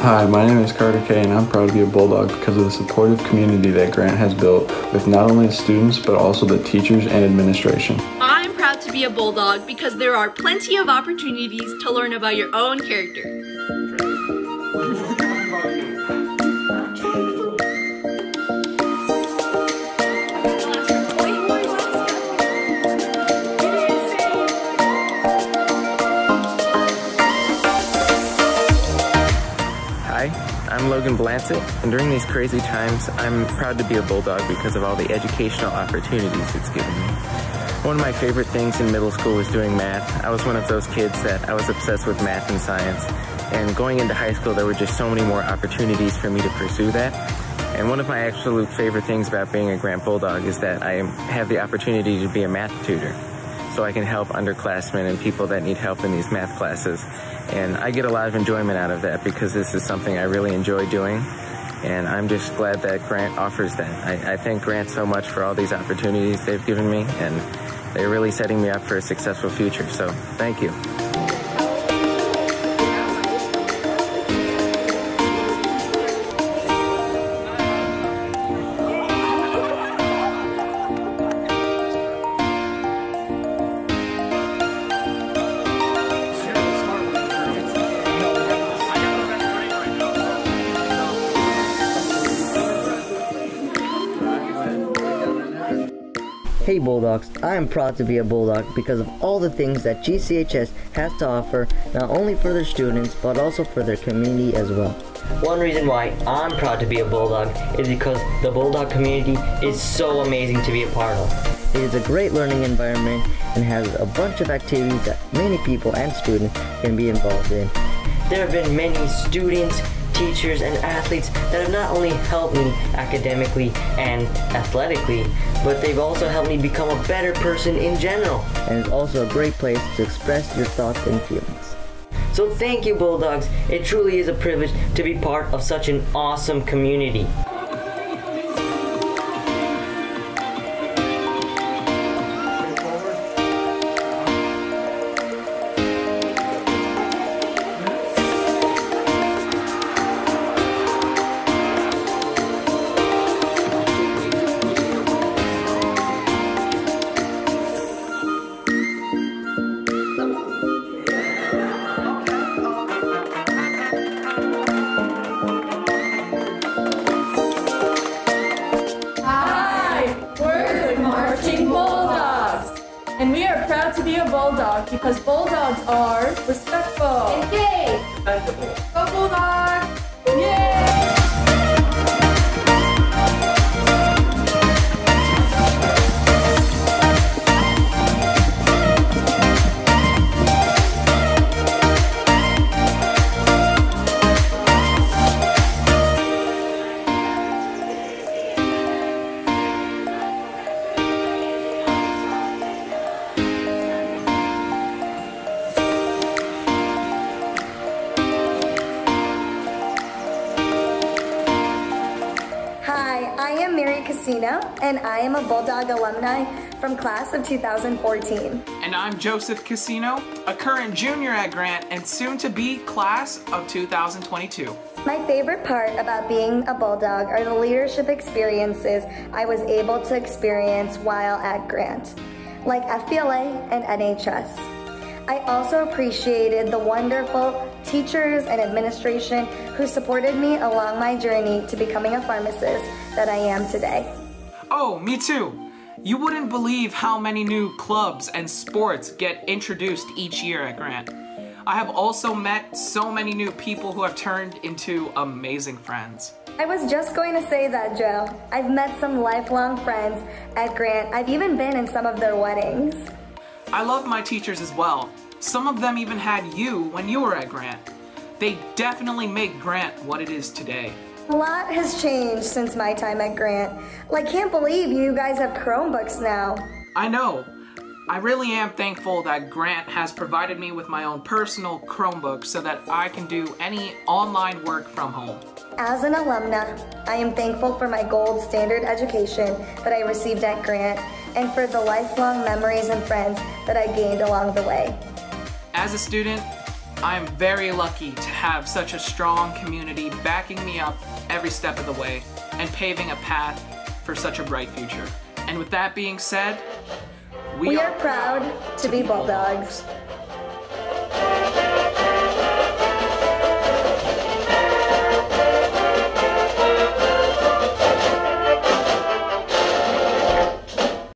Hi, my name is Carter Kay and I'm proud to be a Bulldog because of the supportive community that Grant has built with not only the students but also the teachers and administration. I'm proud to be a Bulldog because there are plenty of opportunities to learn about your own character. I'm Logan Blancett, and during these crazy times, I'm proud to be a Bulldog because of all the educational opportunities it's given me. One of my favorite things in middle school was doing math. I was one of those kids that I was obsessed with math and science, and going into high school, there were just so many more opportunities for me to pursue that. And one of my absolute favorite things about being a Grant Bulldog is that I have the opportunity to be a math tutor so I can help underclassmen and people that need help in these math classes. And I get a lot of enjoyment out of that because this is something I really enjoy doing. And I'm just glad that Grant offers that. I, I thank Grant so much for all these opportunities they've given me, and they're really setting me up for a successful future. So thank you. Hey Bulldogs, I am proud to be a Bulldog because of all the things that GCHS has to offer, not only for their students, but also for their community as well. One reason why I'm proud to be a Bulldog is because the Bulldog community is so amazing to be a part of. It is a great learning environment and has a bunch of activities that many people and students can be involved in. There have been many students, teachers, and athletes that have not only helped me academically and athletically, but they've also helped me become a better person in general. And it's also a great place to express your thoughts and feelings. So thank you, Bulldogs. It truly is a privilege to be part of such an awesome community. And we are proud to be a Bulldog because Bulldogs are respectful. Engaged. Go Bulldogs! Hi, I am Mary Casino, and I am a Bulldog alumni from class of 2014. And I'm Joseph Casino, a current junior at Grant and soon to be class of 2022. My favorite part about being a Bulldog are the leadership experiences I was able to experience while at Grant, like FBLA and NHS. I also appreciated the wonderful teachers and administration who supported me along my journey to becoming a pharmacist that I am today. Oh, me too. You wouldn't believe how many new clubs and sports get introduced each year at Grant. I have also met so many new people who have turned into amazing friends. I was just going to say that, Joe. I've met some lifelong friends at Grant. I've even been in some of their weddings. I love my teachers as well. Some of them even had you when you were at Grant. They definitely make Grant what it is today. A lot has changed since my time at Grant. Like, can't believe you guys have Chromebooks now. I know. I really am thankful that Grant has provided me with my own personal Chromebook so that I can do any online work from home. As an alumna, I am thankful for my gold standard education that I received at Grant and for the lifelong memories and friends that I gained along the way. As a student, I am very lucky to have such a strong community backing me up every step of the way and paving a path for such a bright future. And with that being said, we, we are, are proud to be Bulldogs.